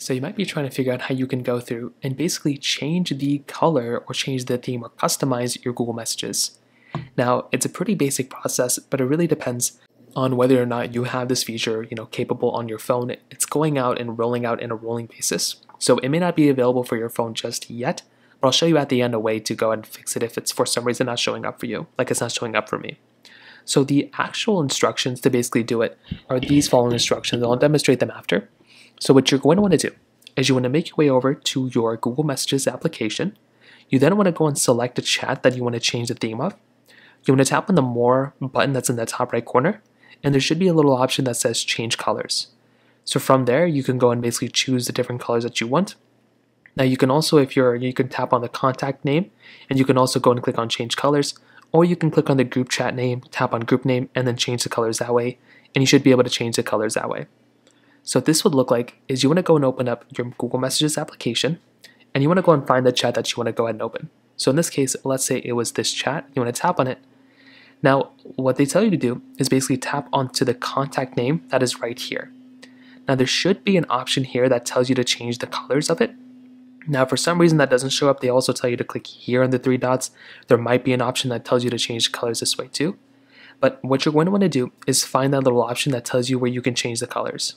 So you might be trying to figure out how you can go through and basically change the color or change the theme or customize your Google Messages. Now, it's a pretty basic process, but it really depends on whether or not you have this feature, you know, capable on your phone. It's going out and rolling out in a rolling basis. So it may not be available for your phone just yet, but I'll show you at the end a way to go and fix it if it's for some reason not showing up for you, like it's not showing up for me. So the actual instructions to basically do it are these following instructions. I'll demonstrate them after. So what you're going to want to do is you want to make your way over to your Google Messages application. You then want to go and select a chat that you want to change the theme of. You want to tap on the More button that's in the top right corner, and there should be a little option that says Change Colors. So from there, you can go and basically choose the different colors that you want. Now you can also, if you're, you can tap on the contact name, and you can also go and click on Change Colors, or you can click on the group chat name, tap on group name, and then change the colors that way, and you should be able to change the colors that way. So what this would look like is you want to go and open up your Google Messages application and you want to go and find the chat that you want to go ahead and open. So in this case, let's say it was this chat. You want to tap on it. Now, what they tell you to do is basically tap onto the contact name that is right here. Now, there should be an option here that tells you to change the colors of it. Now, for some reason that doesn't show up, they also tell you to click here on the three dots. There might be an option that tells you to change colors this way too. But what you're going to want to do is find that little option that tells you where you can change the colors.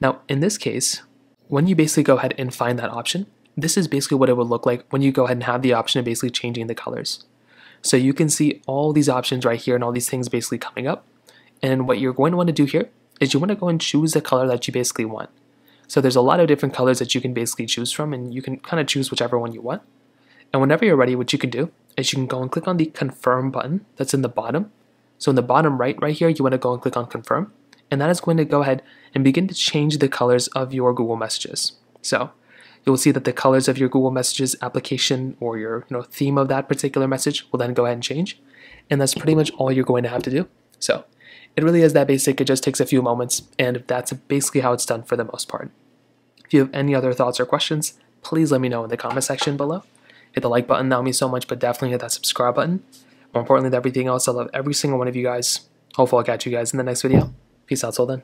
Now, in this case, when you basically go ahead and find that option, this is basically what it would look like when you go ahead and have the option of basically changing the colors. So you can see all these options right here and all these things basically coming up. And what you're going to want to do here is you want to go and choose the color that you basically want. So there's a lot of different colors that you can basically choose from and you can kind of choose whichever one you want. And whenever you're ready, what you can do is you can go and click on the confirm button that's in the bottom. So in the bottom right, right here, you want to go and click on confirm and that is going to go ahead and begin to change the colors of your Google Messages. So you'll see that the colors of your Google Messages application or your you know, theme of that particular message will then go ahead and change. And that's pretty much all you're going to have to do. So it really is that basic. It just takes a few moments, and that's basically how it's done for the most part. If you have any other thoughts or questions, please let me know in the comment section below. Hit the like button, that would mean so much, but definitely hit that subscribe button. More importantly than everything else, I love every single one of you guys. Hopefully I'll catch you guys in the next video. Peace out till then.